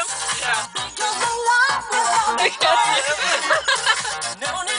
him? Yeah.